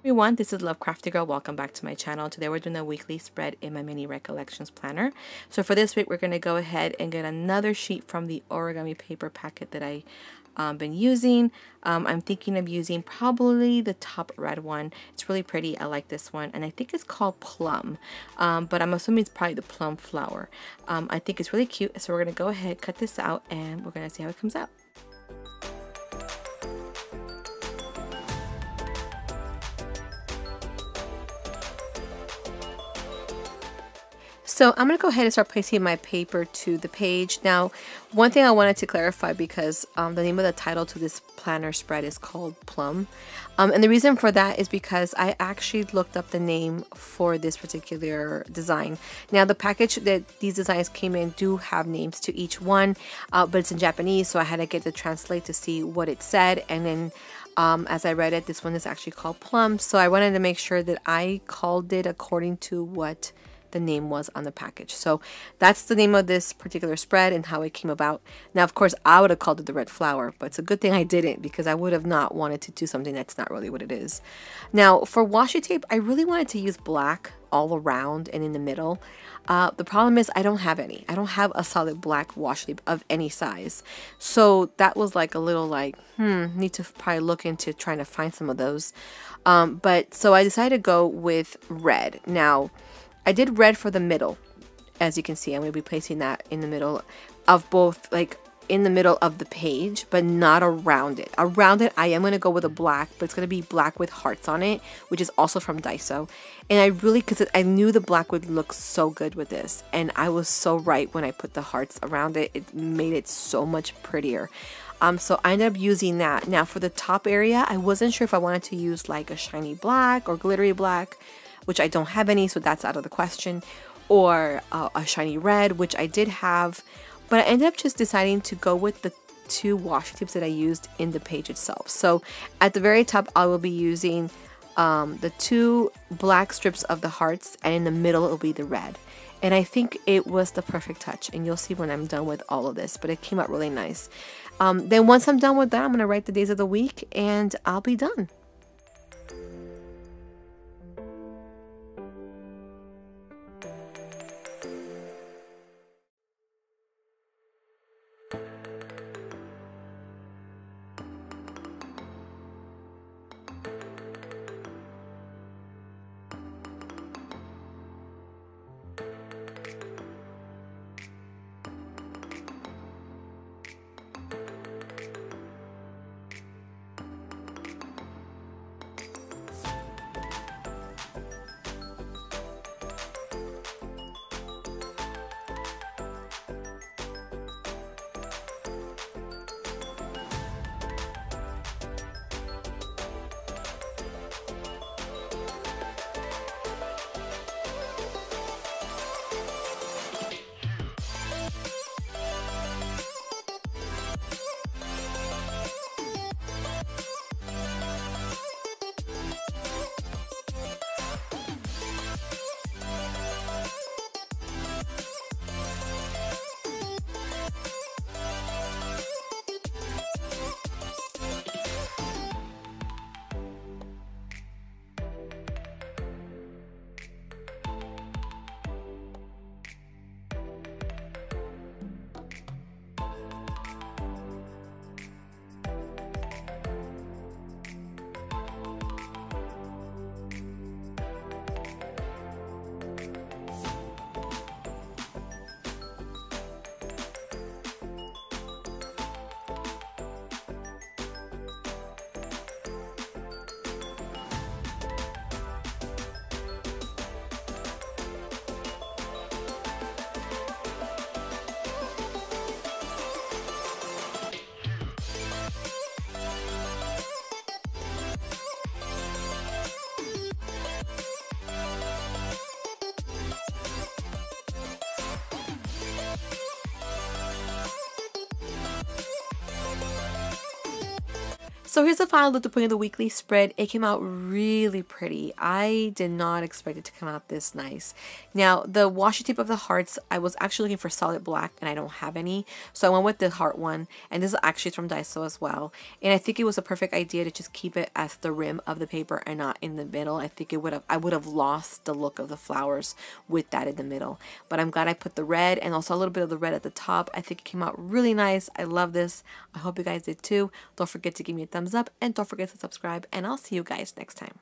everyone, this is Love Crafty Girl. Welcome back to my channel. Today we're doing a weekly spread in my mini recollections planner. So for this week, we're going to go ahead and get another sheet from the origami paper packet that I um, been using. Um, I'm thinking of using probably the top red one. It's really pretty. I like this one. And I think it's called Plum. Um, but I'm assuming it's probably the plum flower. Um, I think it's really cute. So we're going to go ahead, cut this out, and we're going to see how it comes out. So I'm going to go ahead and start placing my paper to the page. Now, one thing I wanted to clarify because um, the name of the title to this planner spread is called Plum. Um, and the reason for that is because I actually looked up the name for this particular design. Now, the package that these designs came in do have names to each one, uh, but it's in Japanese, so I had to get the translate to see what it said. And then um, as I read it, this one is actually called Plum. So I wanted to make sure that I called it according to what the name was on the package. So that's the name of this particular spread and how it came about. Now, of course, I would have called it the red flower, but it's a good thing I didn't because I would have not wanted to do something that's not really what it is. Now, for washi tape, I really wanted to use black all around and in the middle. Uh, the problem is I don't have any. I don't have a solid black washi tape of any size. So that was like a little like, hmm, need to probably look into trying to find some of those. Um, but so I decided to go with red. Now, I did red for the middle. As you can see, I'm going to be placing that in the middle of both, like in the middle of the page, but not around it. Around it, I am going to go with a black, but it's going to be black with hearts on it, which is also from Daiso. And I really, because I knew the black would look so good with this. And I was so right when I put the hearts around it. It made it so much prettier. Um, so I ended up using that. Now for the top area, I wasn't sure if I wanted to use like a shiny black or glittery black which I don't have any, so that's out of the question, or uh, a shiny red, which I did have, but I ended up just deciding to go with the two washi tapes that I used in the page itself. So at the very top, I will be using um, the two black strips of the hearts, and in the middle, it'll be the red. And I think it was the perfect touch, and you'll see when I'm done with all of this, but it came out really nice. Um, then once I'm done with that, I'm going to write the days of the week, and I'll be done. So here's the final look to put in the weekly spread. It came out really pretty. I did not expect it to come out this nice. Now, the washi tape of the hearts, I was actually looking for solid black and I don't have any. So I went with the heart one. And this is actually from Daiso as well. And I think it was a perfect idea to just keep it as the rim of the paper and not in the middle. I think it would have, I would have lost the look of the flowers with that in the middle. But I'm glad I put the red and also a little bit of the red at the top. I think it came out really nice. I love this. I hope you guys did too. Don't forget to give me a thumbs up and don't forget to subscribe and I'll see you guys next time.